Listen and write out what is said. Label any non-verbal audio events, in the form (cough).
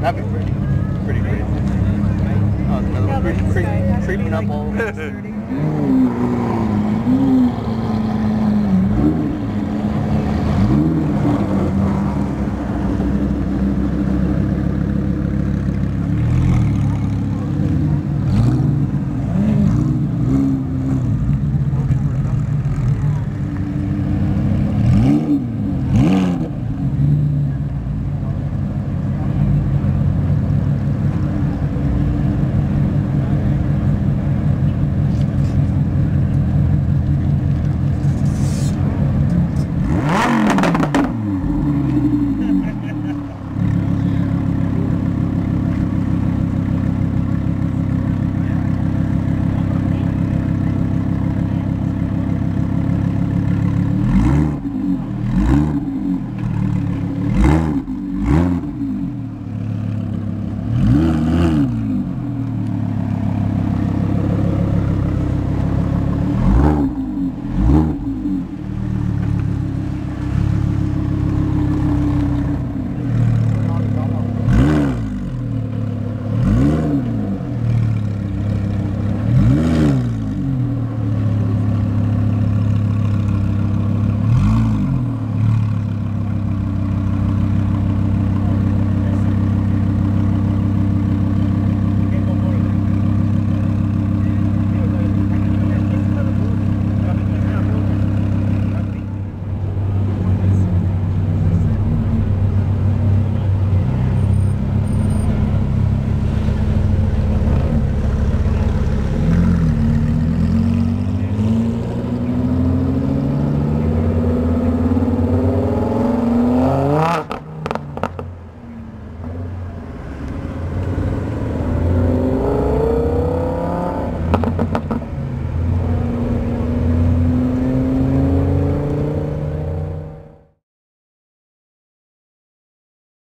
That'd be pretty, pretty great. Oh, another one. creeping up all. (laughs)